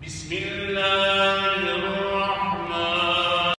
Bismillah.